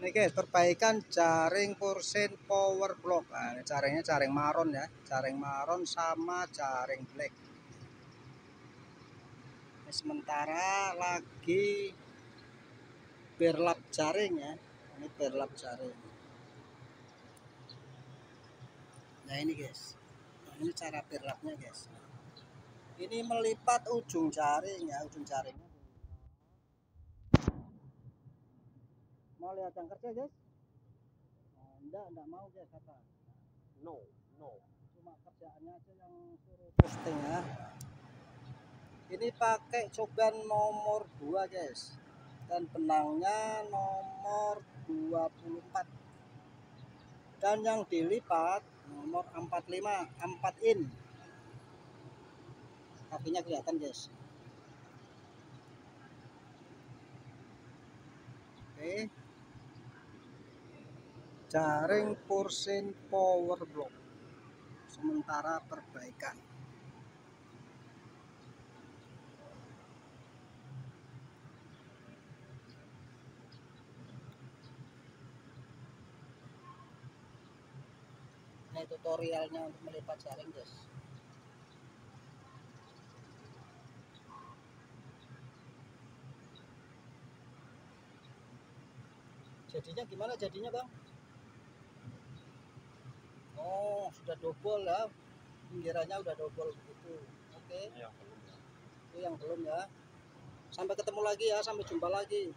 Ini guys, perbaikan jaring kursin power block. Nah, ini jaringnya jaring maron ya, jaring maron sama jaring black. Ini sementara lagi berlap jaring ya. Ini berlap jaring. Nah ini guys, nah, ini cara berlapnya guys. Ini melipat ujung jaring ya, ujung jaringnya. Mau lihat yang kerja guys? Oh, enggak, enggak mau guys kata. No, no. Cuma kerjaannya aja yang suruh posting ya. Ini pakai coban nomor 2 guys. Dan benangnya nomor 24. Dan yang dilipat nomor 45, 4 in. Kakinya kelihatan guys. Oke. Jaring kursin power block. Sementara perbaikan. Ini tutorialnya untuk melipat jaring guys. Jadinya gimana jadinya bang? Oh sudah double ya, pinggirannya udah double begitu. Oke, Yang belum. itu yang belum ya. Sampai ketemu lagi ya, sampai jumpa lagi.